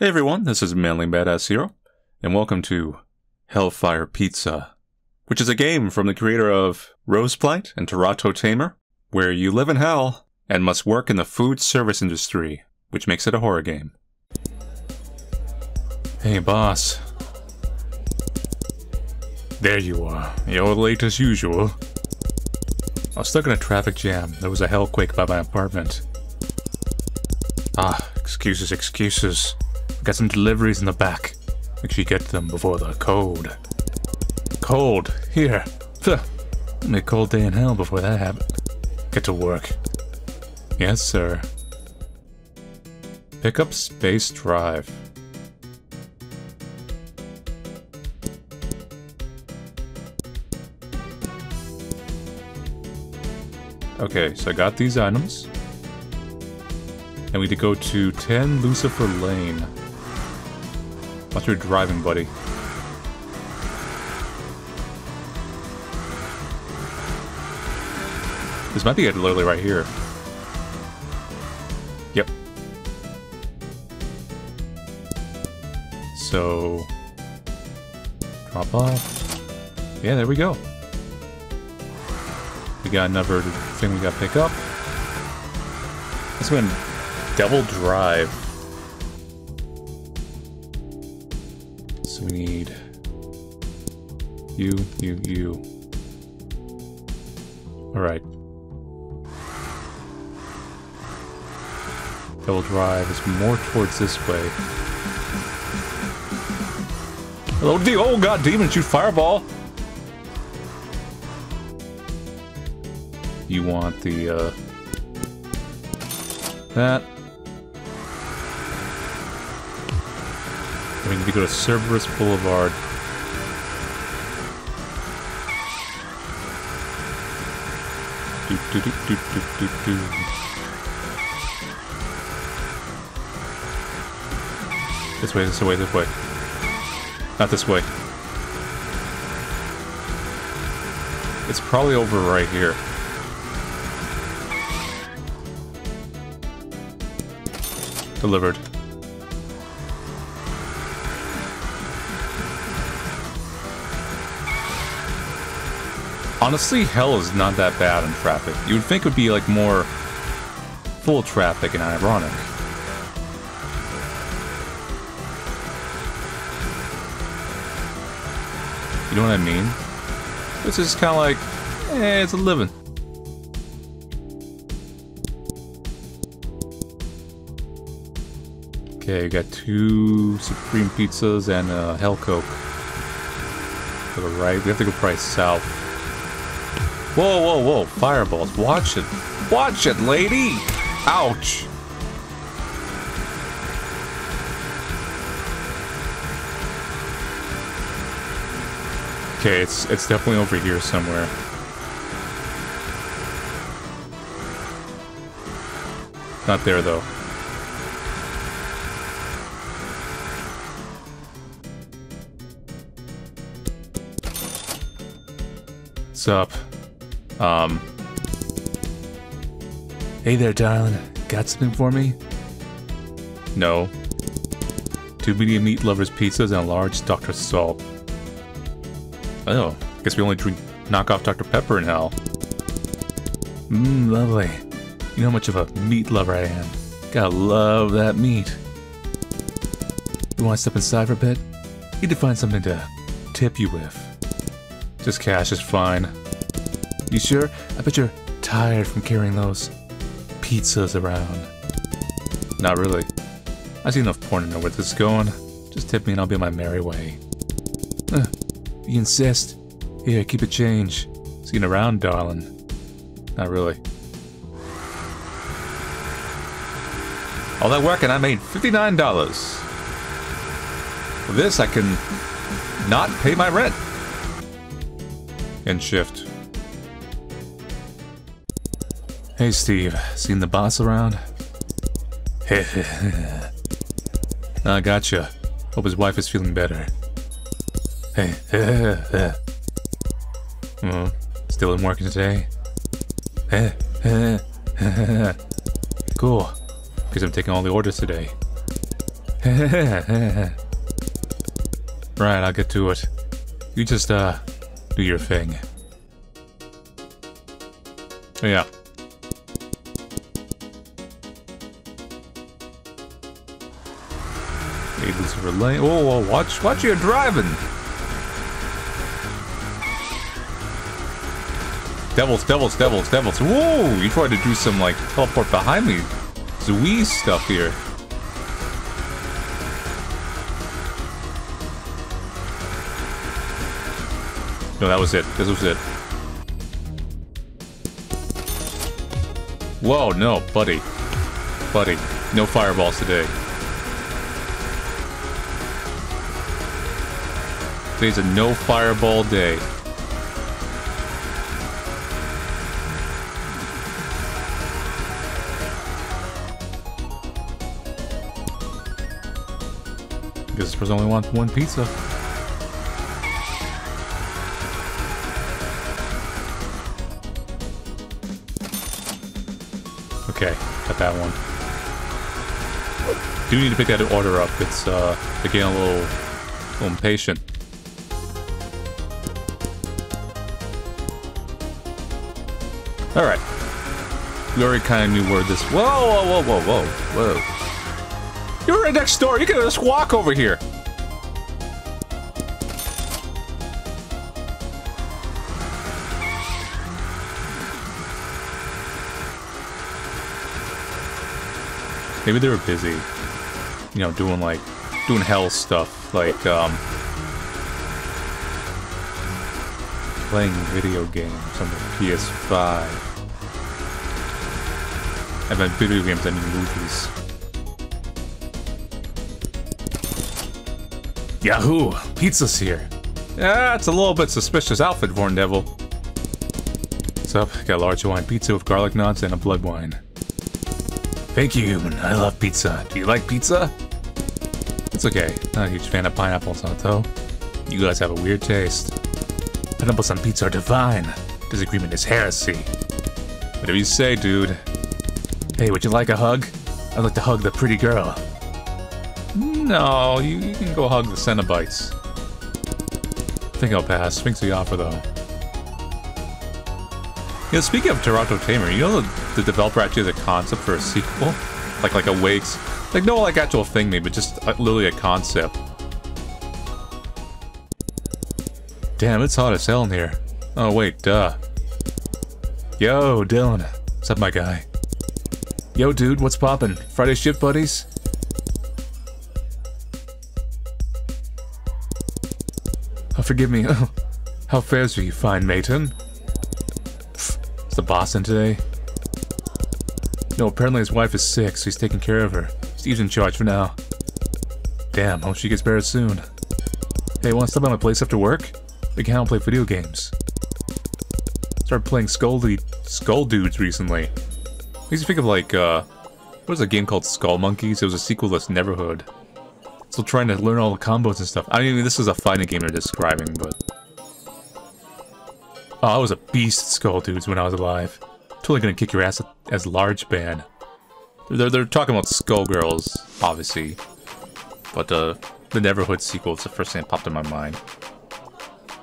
Hey everyone, this is Manly Badass Hero, and welcome to Hellfire Pizza, which is a game from the creator of Roseblight and Terato Tamer, where you live in hell and must work in the food service industry, which makes it a horror game. Hey boss. There you are. You're late as usual. I was stuck in a traffic jam. There was a hellquake by my apartment. Ah, excuses, excuses. Got some deliveries in the back. Make sure you get them before the cold. Cold. Here. Be a cold day in hell before that happens. Get to work. Yes, sir. Pick up Space Drive. Okay, so I got these items. And we need to go to 10 Lucifer Lane. What's your driving, buddy? This might be it literally right here. Yep. So... Drop off. Yeah, there we go. We got another thing we got to pick up. Let's go Devil Drive. So we need you, you, you. Alright. Devil Drive is more towards this way. Hello, D oh god, demon, shoot fireball! You want the, uh... That. We need to go to Cerberus Boulevard. Do, do, do, do, do, do, do. This way, this way, this way. Not this way. It's probably over right here. Delivered. Honestly, hell is not that bad in traffic. You would think it would be like more full traffic and ironic. You know what I mean? This is kind of like, eh, it's a living. Okay, we got two Supreme Pizzas and a Hell Coke. To the right, we have to go probably south. Whoa, whoa, whoa, fireballs, watch it. Watch it, lady! Ouch! Okay, it's it's definitely over here somewhere. Not there though. What's up? Um. Hey there, darling. Got something for me? No. Two medium meat lovers pizzas and a large Dr. Salt. Oh, guess we only drink knockoff Dr. Pepper in hell. Mmm, lovely. You know how much of a meat lover I am. Gotta love that meat. You wanna step inside for a bit? Need to find something to tip you with. Just cash is fine. You sure? I bet you're tired from carrying those pizzas around. Not really. I see enough porn to know where this is going. Just tip me and I'll be on my merry way. Uh, you insist? Here, keep a change. Seen around, darling. Not really. All that work and I made $59. For this, I can not pay my rent. And shift. Hey Steve, seen the boss around? Heh, I gotcha. Hope his wife is feeling better. Hey, uh, still in working today? cool, because I'm taking all the orders today. right, I'll get to it. You just, uh, do your thing. Yeah. Lucifer Lane. Oh, watch, watch your driving. Devils, devils, devils, devils. Whoa! You tried to do some, like, teleport behind me. Zooey stuff here. No, that was it. This was it. Whoa, no, buddy. Buddy, no fireballs today. Today's a no fireball day. Guess this person only wants one pizza. Okay, got that one. Do need to pick that order up. It's uh, getting a little, a little impatient. Alright. We already kind of knew where this... Whoa, whoa, whoa, whoa, whoa, whoa. You're right next door. You can just walk over here. Maybe they were busy. You know, doing like... Doing hell stuff. Like, um... Playing video games on the PS5. Meant video games, mean movies. Yahoo! Pizza's here. Yeah, it's a little bit suspicious outfit, Vorn Devil. What's up? Got a large Hawaiian pizza with garlic knots and a blood wine. Thank you, human. I love pizza. Do you like pizza? It's okay. Not a huge fan of pineapples on though. You guys have a weird taste. Pineapples on pizza are divine. Disagreement is heresy. Whatever you say, dude. Hey, would you like a hug? I'd like to hug the pretty girl. No, you, you can go hug the Cenobites. I think I'll pass. For the offer, though. Yeah, speaking of Terato Tamer, you know the, the developer actually has a concept for a sequel? Like, like Awakes? Like, no, like, actual thing maybe, but just uh, literally a concept. Damn, it's hot as hell in here. Oh, wait, duh. Yo, Dylan. What's up, my guy? Yo, dude, what's poppin'? Friday shift buddies? Oh, forgive me. How fares you, fine maiden? Is the boss in today? No, apparently his wife is sick, so he's taking care of her. Steve's in charge for now. Damn, hope she gets better soon. Hey, wanna stop by my place after work? We can play video games. Started playing Skull, Skull Dudes recently. Makes me think of like, uh, what was a game called Skullmonkeys? It was a sequel to Neverhood. Still trying to learn all the combos and stuff. I mean, this is a fighting game they're describing, but... Oh, I was a beast, Skull Dudes, when I was alive. Totally gonna kick your ass as large band. They're, they're talking about Skullgirls, obviously. But, uh, the Neverhood sequel is the first thing that popped in my mind.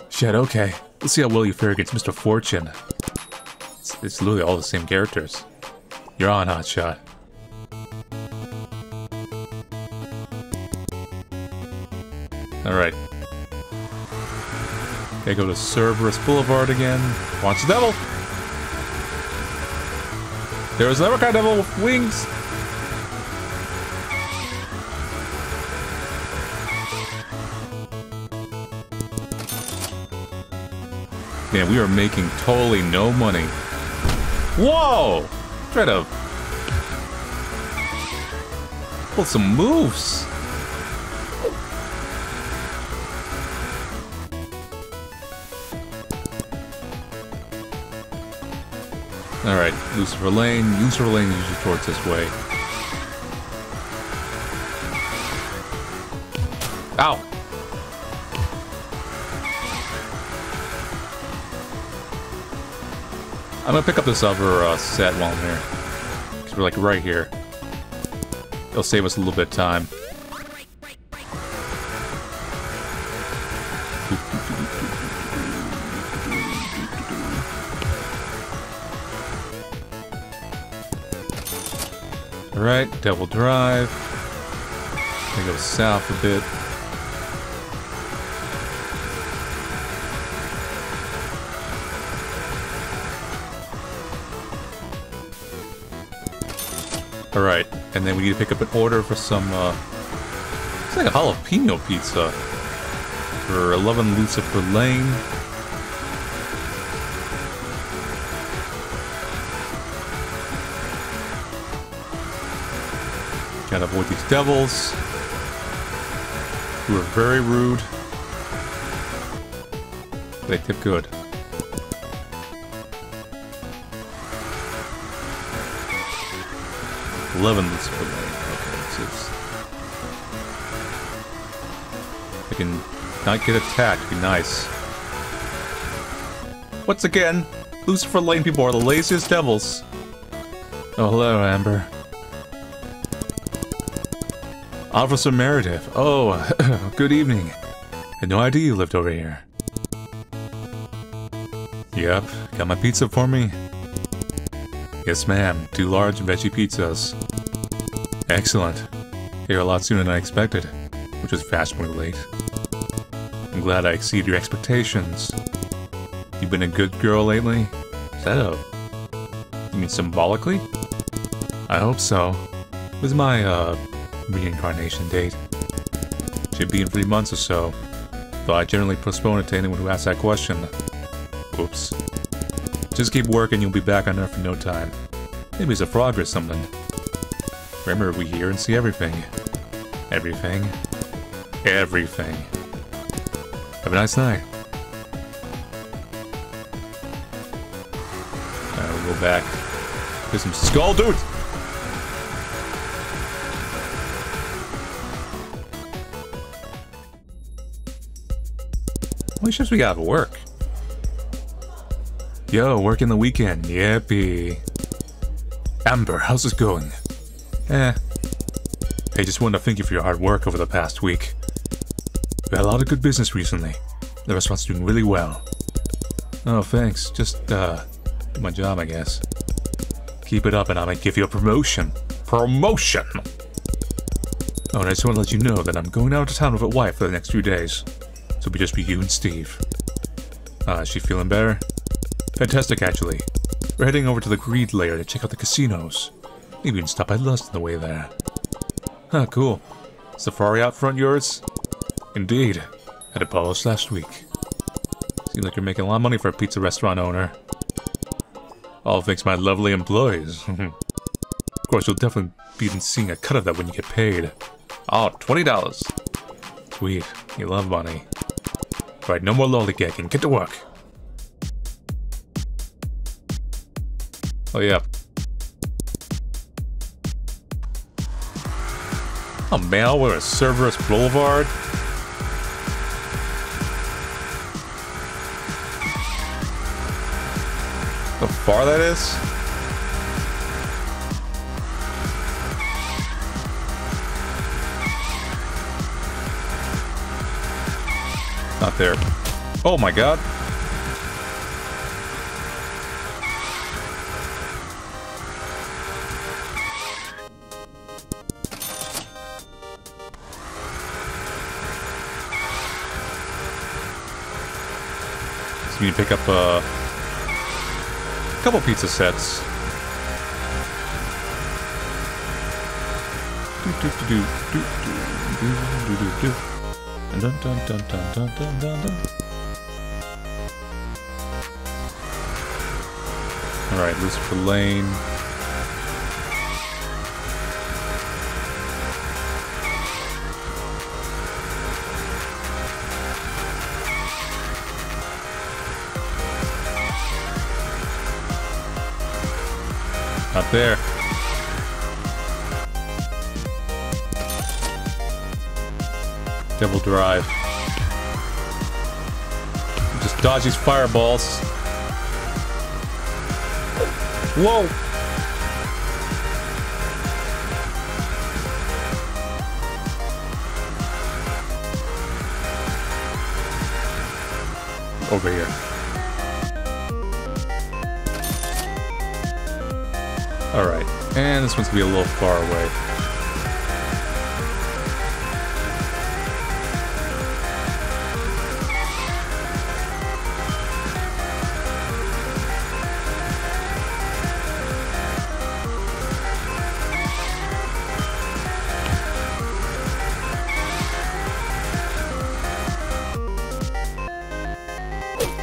Shit, okay. Let's see how well you fare against Mr. Fortune. It's, it's literally all the same characters. You're on, Hotshot. Alright. Okay, go to Cerberus Boulevard again. Watch the devil! There was another kind of devil with wings! Man, we are making totally no money. Whoa! Try to pull some moves. Alright, Lucifer Lane. Lucifer Lane is usually towards this way. Ow! I'm gonna pick up this other uh, set while I'm here. Because we're like right here. It'll save us a little bit of time. Alright, double drive. I go south a bit. Alright, and then we need to pick up an order for some, uh... It's like a jalapeno pizza. For 11 Lucifer Lane. Gotta avoid these devils. Who are very rude. They tip good. Eleven Lucifer Lane. Okay, it's... I can not get attacked, be nice. Once again, Lucifer Lane people are the laziest devils. Oh, hello, Amber. Officer Meredith. Oh, good evening. Had no idea you lived over here. Yep, got my pizza for me? Yes, ma'am. Two large veggie pizzas. Excellent. Here a lot sooner than I expected, which was fashionably late. I'm glad I exceeded your expectations. You've been a good girl lately? A... You mean symbolically? I hope so. When's my, uh, reincarnation date? Should be in three months or so, though I generally postpone it to anyone who asks that question. Oops. Just keep working, you'll be back on Earth in no time. Maybe it's a frog or something. Remember, we hear and see everything. Everything. Everything. Have a nice night. Alright, we'll go back. There's some skull dudes! How many shifts we got at work? Yo, working the weekend. Yippee. Amber, how's it going? Eh. Hey, just wanted to thank you for your hard work over the past week. We had a lot of good business recently. The restaurant's doing really well. Oh, thanks. Just, uh, do my job, I guess. Keep it up and I might give you a promotion. Promotion! Oh, and I just want to let you know that I'm going out of town with a wife for the next few days. So it'll just be you and Steve. Uh, is she feeling better? Fantastic, actually. We're heading over to the Greed Layer to check out the casinos. Maybe even stop by Lust on the way there. Huh, cool. Safari out front yours? Indeed. Had it polished last week. Seems like you're making a lot of money for a pizza restaurant owner. All thanks my lovely employees. of course, you'll definitely be seeing a cut of that when you get paid. Oh, $20. Sweet. You love money. Right, no more lollygagging. Get to work. Oh, yeah. A man, we're a Cerberus Boulevard. How far that is? Not there. Oh my god. you pick up uh, a couple pizza sets. Alright, Lucifer Lane. Not there. Double Drive. Just dodge these fireballs. Whoa! Over here. Alright. And this one's gonna be a little far away.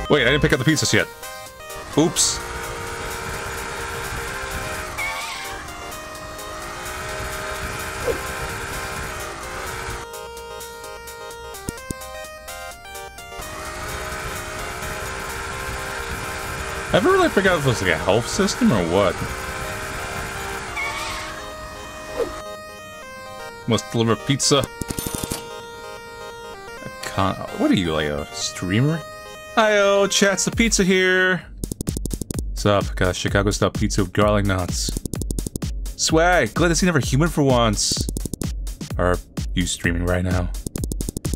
Wait, I didn't pick up the pizzas yet. Oops. I ever really figured if it was like a health system or what. Must deliver pizza. What are you, like a streamer? Hiyo, chat's the pizza here. What's up? Got a Chicago style pizza with garlic nuts. Swag, glad to see another human for once. Are you streaming right now?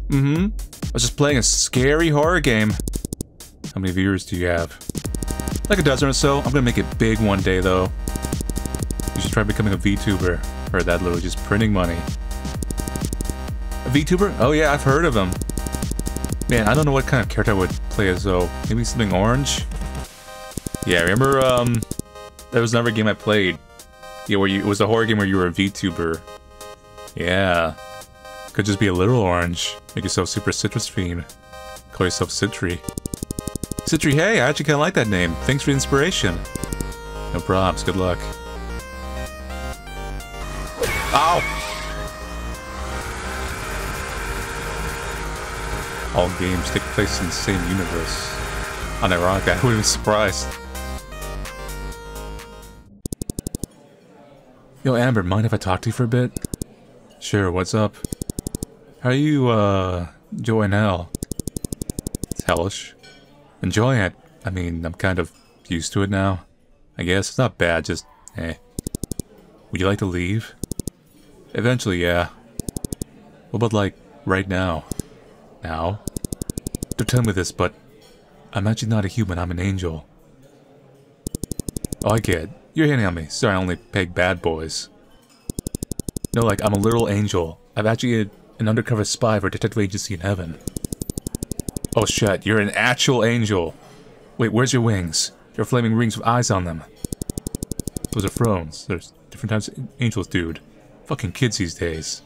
Mm-hmm. I was just playing a scary horror game. How many viewers do you have? Like a dozen or so. I'm gonna make it big one day though. You should try becoming a VTuber. Heard that literally just printing money. A VTuber? Oh yeah, I've heard of them. Man, I don't know what kind of character I would play as though. Maybe something orange? Yeah, remember, um, there was another game I played. Yeah, where you, it was a horror game where you were a VTuber. Yeah. Could just be a little orange. Make yourself super citrus fiend. Call yourself Citry. Citry, hey, I actually kinda like that name. Thanks for the inspiration. No props, good luck. Ow! all games take place in the same universe. Unironic, I wouldn't be surprised. Yo, Amber, mind if I talk to you for a bit? Sure, what's up? How are you, uh, enjoying hell? It's hellish. Enjoying it? I mean, I'm kind of used to it now. I guess it's not bad, just, eh. Would you like to leave? Eventually, yeah. What about, like, right now? Now? Don't tell me this, but I'm actually not a human, I'm an angel. Oh, I get You're hitting on me. Sorry, I only peg bad boys. No, like, I'm a literal angel. I've actually an undercover spy for a detective agency in heaven. Oh shit, you're an actual angel. Wait, where's your wings? There are flaming rings with eyes on them. Those are thrones. There's different types of angels, dude. Fucking kids these days.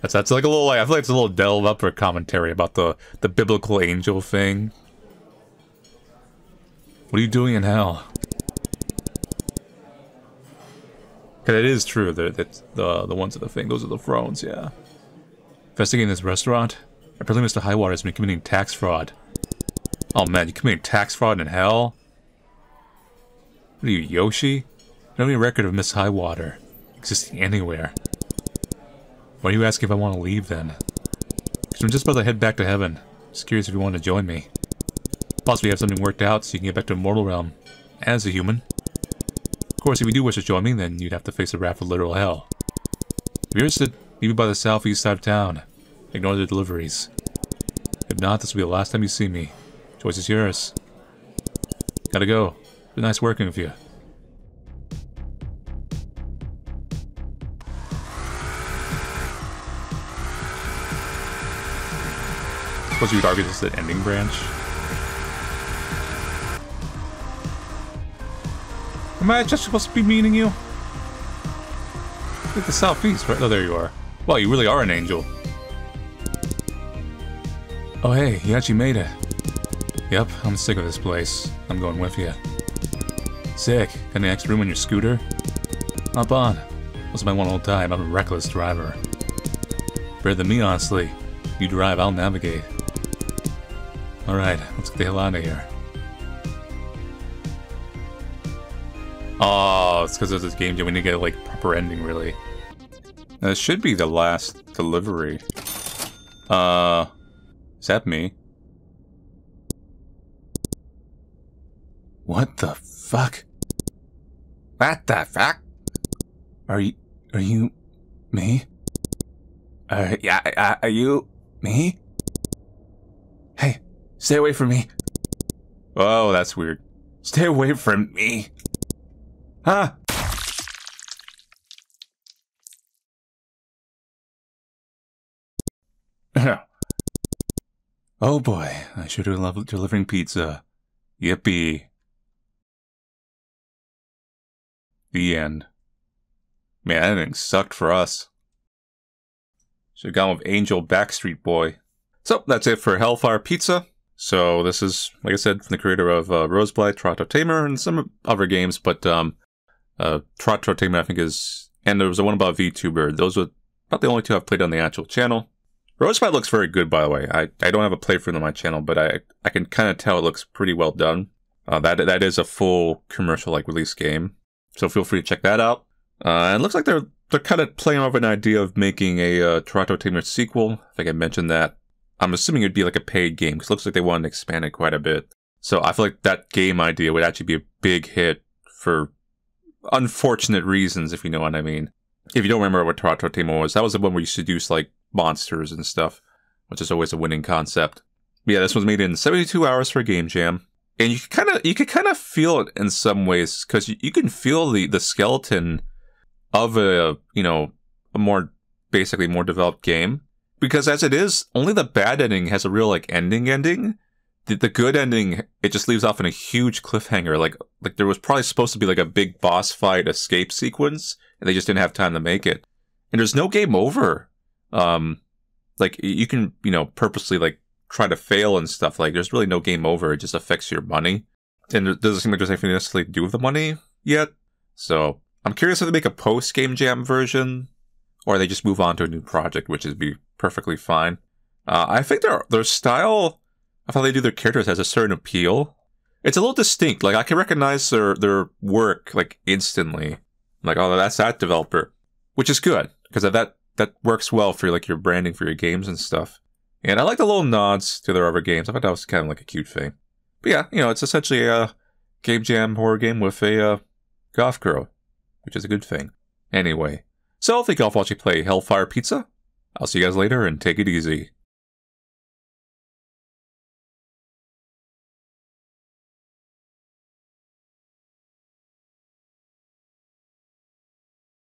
That's that's like a little like I feel like it's a little delve upper commentary about the the biblical angel thing. What are you doing in hell? Cause it is true that the the ones of the thing, those are the thrones, yeah. Investigating this restaurant, apparently Mr. Highwater has been committing tax fraud. Oh man, you committing tax fraud in hell? What are you, Yoshi? No record of Miss Highwater existing anywhere. Why are you asking if I want to leave then? Because I'm just about to head back to heaven. Just curious if you want to join me. Possibly have something worked out so you can get back to the mortal realm. As a human. Of course, if you do wish to join me, then you'd have to face the wrath of literal hell. If you're interested, meet me by the southeast side of town. Ignore the deliveries. If not, this will be the last time you see me. Choice is yours. Gotta go. Been nice working with you. suppose you would argue this is the ending branch. Am I just supposed to be meaning you? Look At the southeast, right? Oh, there you are. Well, you really are an angel. Oh, hey, you actually made it. Yep, I'm sick of this place. I'm going with you. Sick. Got any extra room on your scooter? Hop on. Is my one old time. I'm a reckless driver. Better than me, honestly. You drive, I'll navigate. Alright, let's get the hell out of here. Oh, it's because of this game jam. We need to get like proper ending, really. This should be the last delivery. Uh, that me? What the fuck? What the fuck? Are you, are you me? Uh, yeah, uh, are you me? Hey, Stay away from me. Oh, that's weird. Stay away from me. Huh? Oh boy, I should have loved delivering pizza. Yippee. The end. Man, that thing sucked for us. Should have gone with Angel Backstreet Boy. So, that's it for Hellfire Pizza. So, this is, like I said, from the creator of uh, Roseblight, Terato Tamer, and some other games, but um, uh, Tamer, I think, is. And there was a one about VTuber. Those were about the only two I've played on the actual channel. Roseblight looks very good, by the way. I, I don't have a playthrough on my channel, but I I can kind of tell it looks pretty well done. Uh, that that is a full commercial like release game, so feel free to check that out. Uh, and it looks like they're they're kind of playing off an idea of making a uh, Terato Tamer sequel. I think I mentioned that. I'm assuming it'd be like a paid game because it looks like they wanted to expand it quite a bit. So I feel like that game idea would actually be a big hit for unfortunate reasons, if you know what I mean. If you don't remember what Terato Tamer was, that was the one where you seduce like monsters and stuff, which is always a winning concept. But yeah, this was made in 72 hours for a Game Jam. And you kind of you could kind of feel it in some ways because you, you can feel the the skeleton of a you know a more basically more developed game. Because as it is only the bad ending has a real like ending ending. The, the good ending it just leaves off in a huge cliffhanger. Like like there was probably supposed to be like a big boss fight escape sequence and they just didn't have time to make it. And there's no game over um like you can you know purposely like try to fail and stuff like there's really no game over it just affects your money and it doesn't seem like there's anything necessarily to do with the money yet so I'm curious if they make a post Game Jam version, or they just move on to a new project, which would be perfectly fine. Uh, I think their their style of how they do their characters has a certain appeal. It's a little distinct. Like I can recognize their their work like instantly. like, oh, that's that developer, which is good because that that works well for like your branding for your games and stuff. And I like the little nods to their other games. I thought that was kind of like a cute thing. But yeah, you know, it's essentially a game jam horror game with a uh, goth girl which is a good thing. Anyway, so thank you all for watching play Hellfire Pizza. I'll see you guys later and take it easy.